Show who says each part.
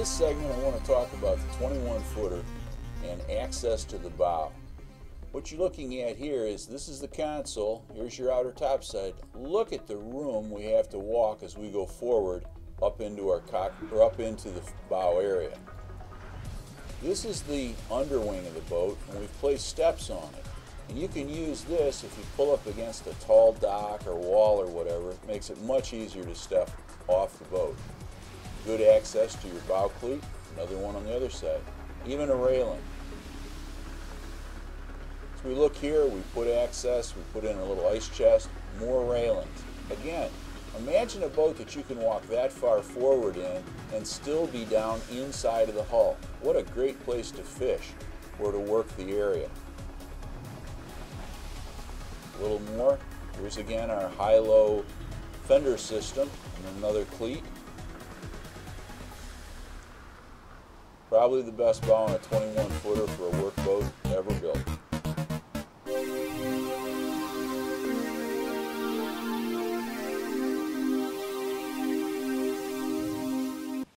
Speaker 1: this segment, I want to talk about the 21 footer and access to the bow. What you're looking at here is this is the console. Here's your outer top side. Look at the room we have to walk as we go forward up into our cock or up into the bow area. This is the underwing of the boat, and we've placed steps on it. And you can use this if you pull up against a tall dock or wall or whatever. It makes it much easier to step off the boat. Good access to your bow cleat, another one on the other side. Even a railing. As we look here, we put access, we put in a little ice chest, more railings. Again, imagine a boat that you can walk that far forward in and still be down inside of the hull. What a great place to fish or to work the area. A little more. Here's again our high-low fender system and another cleat. probably the best bow on a 21 footer for a work boat.